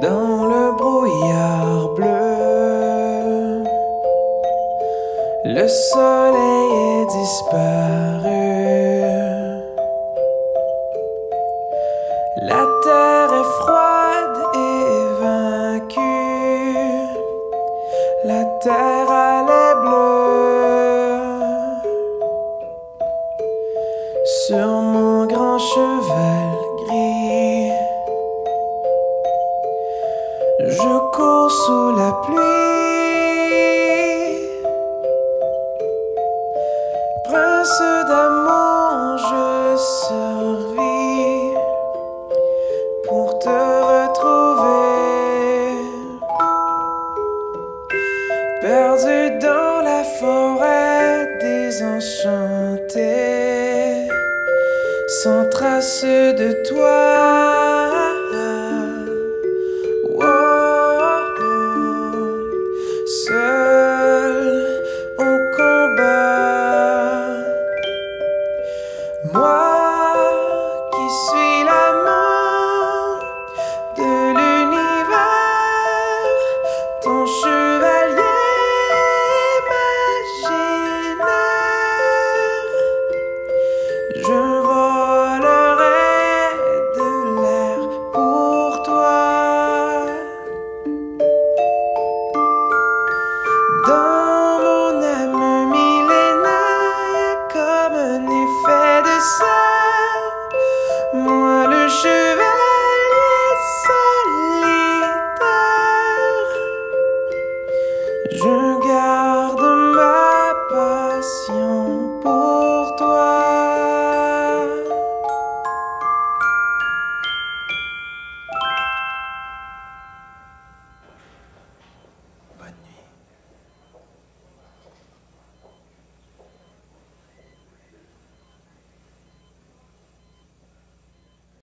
dans le brouillard bleu. Le soleil est disparu. La terre est froide et vaincue. La terre elle est bleue. Sur mon grand cheval gris. Je cours sous la pluie. Prince d'amour, je survis pour te retrouver. Perdu dans la forêt désenchantée, sans trace de toi.